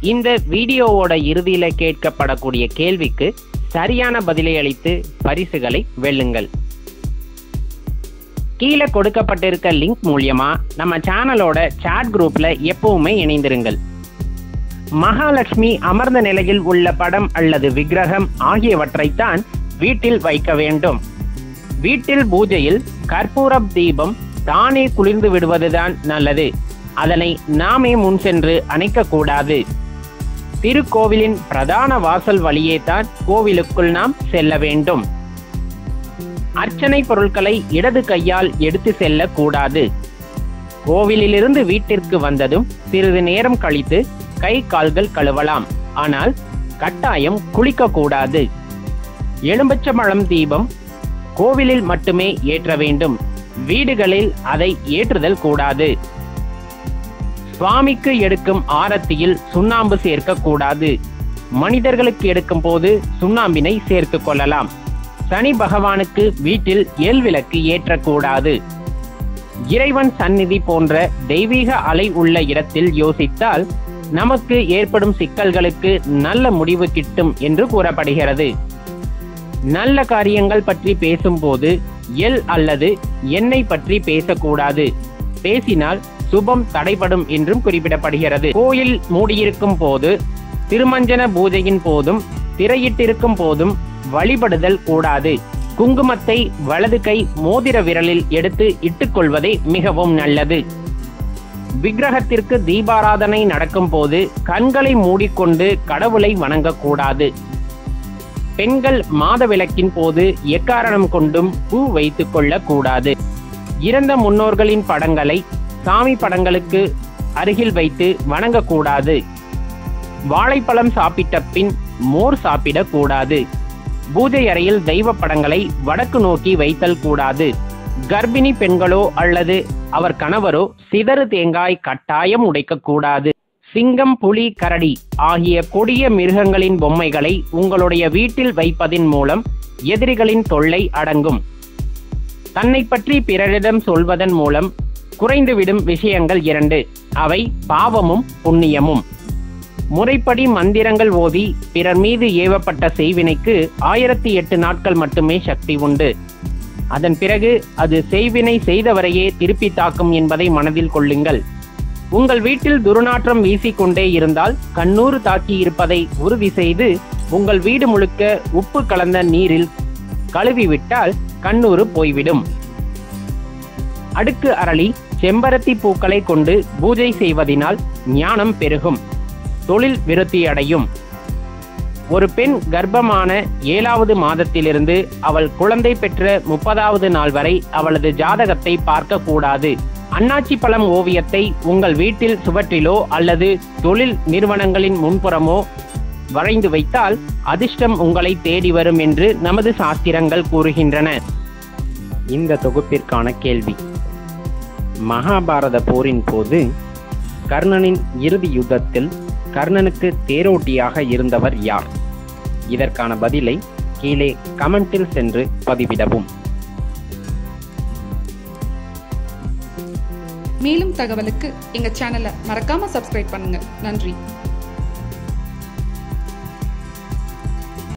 இந்த வீடியோவோட இறுதியில கேட்கப்படக்கூடிய கேள்விக்கு சரியான பதிலை அளித்து பரிசுகளை வெல்லுங்கள். கீழே கொடுக்கப்பட்டிருக்க லிங்க் மூலியமா நம்ம சேனலோட சாட் குரூப்ல எப்பவுமே இணைந்திருங்கள். மகாலட்சுமி அமர்ந்த நிலையில் உள்ள படம் அல்லது விக்கிரகம் ஆகியவற்றைத்தான் வீட்டில் வைக்க வேண்டும். வீட்டில் பூஜையில் கற்பூர தீபம் தானே குளிர்ந்து விடுவதுதான் நல்லது. அதனை நாமே முன் சென்று அணைக்க கூடாது திருக்கோவிலின் பிரதான வாசல் வழியே தான் கோவிலுக்குள் நாம் செல்ல வேண்டும். அர்ச்சனை பொருட்களை இடது கையால் எடுத்து செல்ல கூடாது கோவிலிலிருந்து வீட்டிற்கு வந்ததும் சிறிது நேரம் கழித்து கை கால்கள் கழுவலாம். ஆனால் கட்டாயம் குளிக்க கூடாது எலும்பச்சம்பழம் தீபம் கோவிலில் மட்டுமே ஏற்ற வேண்டும். வீடுகளில் அதை ஏற்றுதல் கூடாது. சுவாமிக்கு எடுக்கும் ஆரத்தியில் சுண்ணாம்பு சேர்க்க கூடாது மனிதர்களுக்கு எடுக்கும் போது சுண்ணாம்பினை சேர்த்து கொள்ளலாம். சனி பகவானுக்கு வீட்டில் எல் விளக்கு ஏற்றக்கூடாது. இறைவன் சந்நிதி போன்ற தெய்வீக அலை உள்ள இடத்தில் யோசித்தால் நமக்கு ஏற்படும் சிக்கல்களுக்கு நல்ல முடிவு கிட்டும் என்று கூறப்படுகிறது. நல்ல காரியங்கள் பற்றி பேசும்போது எல் அல்லது எண்ணெய் பற்றி பேசக்கூடாது. பேசினால் சுபம் தடைபடும் என்றும் குறிப்பிடப்படுகிறது. கோயில் மூடியிருக்கும் போது திருமஞ்சன பூஜையின் போதும் திரையிட்டிருக்கும் போதும் வழிபடுதல் கூடாது. குங்குமத்தை வலது கை மோதிர விரலில் எடுத்து இட்டுக்கொள்வதே மிகவும் நல்லது. விக்கிரகத்திற்கு தீபாராதனை நடக்கும் போது கண்களை மூடிக்கொண்டு கடவுளை வணங்கக்கூடாது. பெண்கள் மாத விளக்கின் போது எக்காரணம் கொண்டும் பூ வைத்துக் கொள்ளக்கூடாது. இறந்த முன்னோர்களின் படங்களை சாமி படங்களுக்கு அருகில் வைத்து வணங்கக்கூடாது. வாழைப்பழம் சாப்பிட்ட பின் மோர் சாப்பிடக்கூடாது. பூஜை அறையில் தெய்வ படங்களை வடக்கு நோக்கி வைத்தல் கூடாது. கர்ப்பிணி பெண்களோ அல்லது அவர் கணவரோ சிதறு தேங்காய் கட்டாயம் உடைக்கக்கூடாது சிங்கம் புலி கரடி ஆகிய கொடிய மிருகங்களின் பொம்மைகளை உங்களுடைய வீட்டில் வைப்பதின் மூலம் எதிரிகளின் தொல்லை அடங்கும். தன்னை பற்றி பிறரிடம் சொல்வதன் மூலம் குறைந்துவிடும் விஷயங்கள் இரண்டு. அவை பாவமும் புண்ணியமும். முறைப்படி மந்திரங்கள் ஓதி பிறர் மீது ஏவப்பட்ட செய்வினைக்கு ஆயிரத்தி எட்டு நாட்கள் மட்டுமே சக்தி உண்டு. அதன் பிறகு அது செய்வினை செய்தவரையே திருப்பி தாக்கும் என்பதை மனதில் கொள்ளுங்கள். உங்கள் வீட்டில் துர்நாற்றம் வீசிக்கொண்டே இருந்தால் கண்ணூறு தாக்கி இருப்பதை உறுதி செய்து உங்கள் வீடு முழுக்க உப்பு கலந்த நீரில் கழுவி விட்டால் கண்ணூறு போய்விடும். அடுக்கு அரளி செம்பருத்தி பூக்களை கொண்டு பூஜை செய்வதினால் ஞானம் பெருகும். தொழில் விருத்தி அடையும். ஒரு பெண் கர்ப்பமான ஏழாவது மாதத்திலிருந்து அவள் குழந்தை பெற்ற முப்பதாவது நாள் வரை அவளது ஜாதகத்தை பார்க்க கூடாது அன்னாச்சி பழம் ஓவியத்தை உங்கள் வீட்டில் சுவற்றிலோ அல்லது தொழில் நிறுவனங்களின் முன்புறமோ வரைந்து வைத்தால் அதிர்ஷ்டம் உங்களை தேடி வரும் என்று நமது சாஸ்திரங்கள் கூறுகின்றன. இந்த தொகுப்பிற்கான கேள்வி. மகாபாரத போரின் போது கர்ணனின் இறுதி யுத்தத்தில் கர்ணனுக்கு தேரோட்டியாக இருந்தவர் யார்? இதற்கான பதிலை கீழே கமெண்டில் சென்று பதிவிடவும். மேலும் தகவலுக்கு எங்க சேனலை மறக்காம சப்ஸ்கிரைப் பண்ணுங்க. நன்றி.